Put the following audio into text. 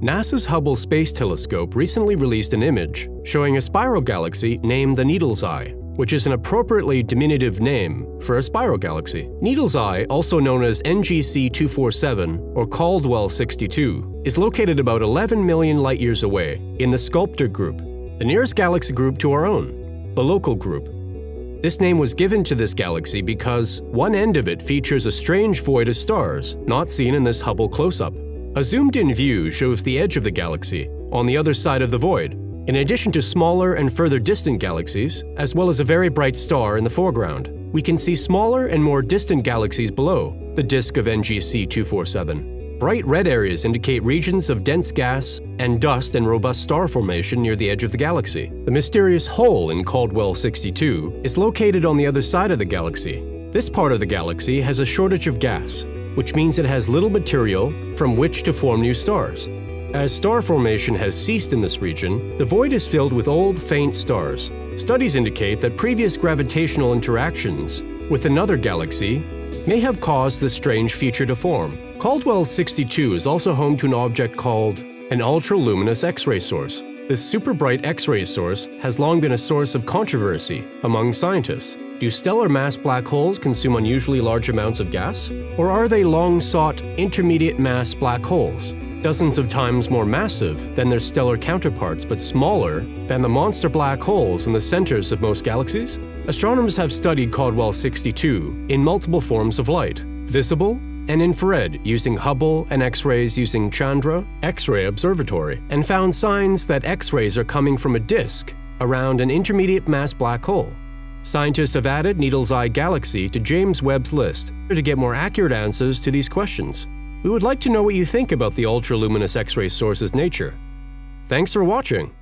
NASA's Hubble Space Telescope recently released an image showing a spiral galaxy named the Needle's Eye, which is an appropriately diminutive name for a spiral galaxy. Needle's Eye, also known as NGC 247 or Caldwell 62, is located about 11 million light years away in the Sculptor Group, the nearest galaxy group to our own, the Local Group. This name was given to this galaxy because one end of it features a strange void of stars not seen in this Hubble close up. A zoomed in view shows the edge of the galaxy, on the other side of the void, in addition to smaller and further distant galaxies, as well as a very bright star in the foreground. We can see smaller and more distant galaxies below the disk of NGC 247. Bright red areas indicate regions of dense gas and dust and robust star formation near the edge of the galaxy. The mysterious hole in Caldwell 62 is located on the other side of the galaxy. This part of the galaxy has a shortage of gas, which means it has little material from which to form new stars. As star formation has ceased in this region, the void is filled with old, faint stars. Studies indicate that previous gravitational interactions with another galaxy may have caused this strange feature to form. Caldwell 62 is also home to an object called an ultra-luminous X-ray source. This super bright X-ray source has long been a source of controversy among scientists. Do stellar mass black holes consume unusually large amounts of gas? Or are they long sought intermediate mass black holes, dozens of times more massive than their stellar counterparts but smaller than the monster black holes in the centers of most galaxies? Astronomers have studied Caldwell 62 in multiple forms of light visible and infrared using Hubble and X rays using Chandra X ray Observatory and found signs that X rays are coming from a disk around an intermediate mass black hole. Scientists have added Needle's Eye Galaxy to James Webb's list to get more accurate answers to these questions. We would like to know what you think about the ultraluminous X-ray source's nature. Thanks for watching.